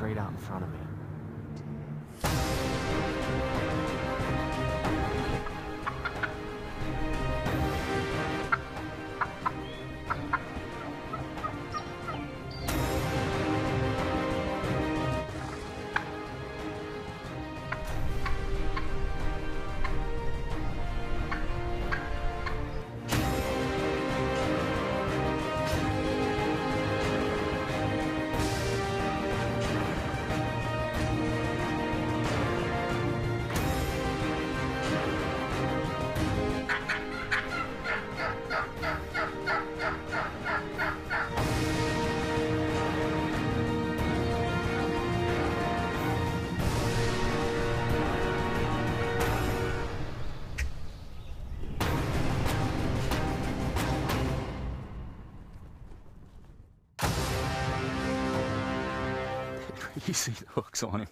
straight out in front of me. You see the hooks on him.